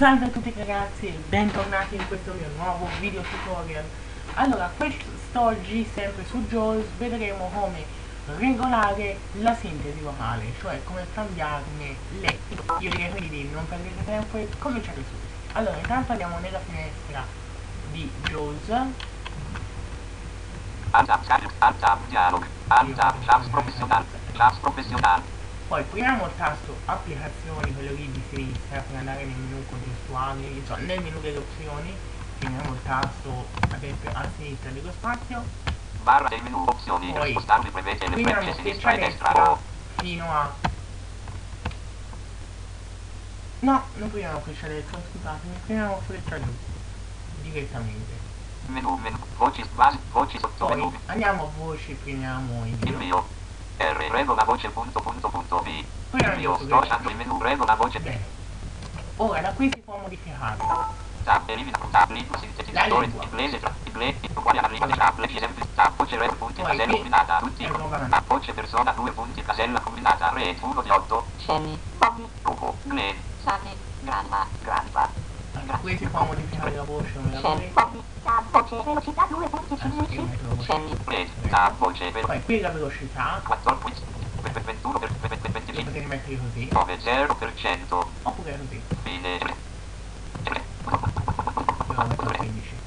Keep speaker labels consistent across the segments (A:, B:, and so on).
A: Salve a tutti ragazzi e bentornati in questo mio nuovo video tutorial. Allora, questo oggi sempre su JAWS vedremo come regolare la sintesi vocale Cioè come cambiarne le Io direi quindi di non perdere tempo e cominciare subito. Allora, intanto andiamo nella finestra di JAWS.
B: Alt Tab, Alt Tab, Dialog, Alt Tab, Jobs Professional, Jobs Professional,
A: Poi premiamo il tasto applicazioni, quello lì di sinistra per andare nel menu contestuali, insomma nel menu delle opzioni, premiamo il tasto ad esempio a sinistra dello spazio,
B: barra del menu opzioni,
A: Poi,
B: spostarli prevede le
A: premiamo
B: frecce sinistra e destra
A: fino a... No, non premiamo freccia destra, scusatemi, premiamo freccia giù, direttamente.
B: menu, menu, voci, base, voci sotto
A: Poi
B: menu,
A: andiamo a voci, premiamo invio,
B: invio, R, regola voce punto punto punto V, invio,
A: andiamo
B: sto usando il menu regola voce,
A: bene. Ora da qui si può modificare.
B: Tab, elimina, tab, lingua, sintetizzatore, inglese, tra, inglese, uguale alla lingua tab, leggi esempi, tab, voce re, punti,
A: Poi
B: casella combinata, tutti, tab, voce persona, due punti, casella combinata, re, 1 di 8,
C: Scemi, Bobby,
B: gruppo, gle,
C: Sani, Granma,
B: grandpa,
A: Da qui si può modificare la voce volete.
C: Bobby, voce, velocità 2 punti
A: Adesso io
C: 15,
A: metto la voce.
C: Scemi,
B: re, tab, voce, velo,
A: Poi qui la velocità
B: 14, 21 per 25,
A: potete mettere così
B: 9, 0%,
A: oppure così
B: fine,
A: io la metto a 15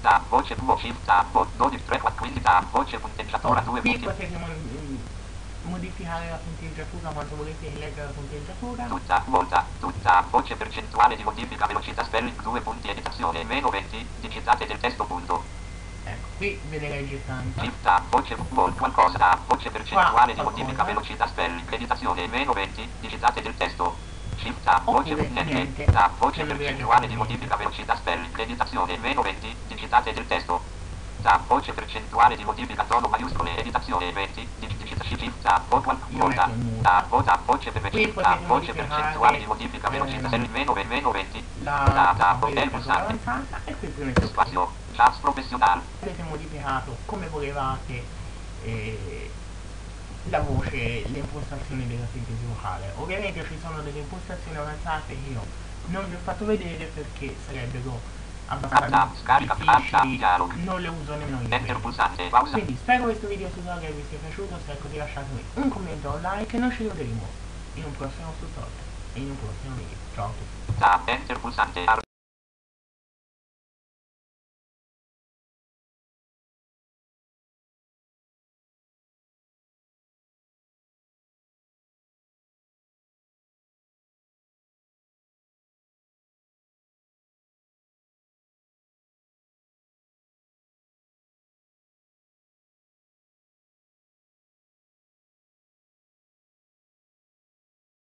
B: tab, voce 2, shift, tab, 12, 3, 4, 15, tab, voce punteggiatura 2
A: qui potete modificare la punteggiatura quando volete leggere la punteggiatura.
B: Tutta, volta, tutta, voce percentuale di modifica velocità spelling 2 punti editazione, meno 20, digitate del testo punto,
A: ecco qui ve ne legge tanta
B: shift, tab, voce, vol, qualcosa, voce percentuale di modifica velocità spelling, editazione, meno 20, digitate del testo, shift, voce, niente, tab, voce percentuale di modifica velocità spelling, editazione, meno 20, digitate del testo, tab, voce percentuale di modifica tono maiuscole, editazione 20, dig- digita shift, tab, vo- qual-
A: Io
B: volta,
A: metto in muto.
B: tab, vota, voce
A: potete
B: voce percentuale di modifica velocità meno 20, meno 20,
A: la
B: tab, del pulsante,
A: avanzata e qui premete
B: spazio, jobs professional,
A: avete modificato come volevate eh, la voce, le impostazioni della sintesi vocale. Ovviamente ci sono delle impostazioni avanzate che io non vi ho fatto vedere perché sarebbero abbastanza
B: scarica, tab,
A: difficili,
B: dialogo.
A: non le uso nemmeno io.
B: enter pulsante, pausa,
A: Quindi spero questo video tutorial vi sia piaciuto, se è così lasciatemi un commento un like e noi ci vedremo in un prossimo tutorial e in un prossimo video. Ciao a tutti.
B: enter pulsante,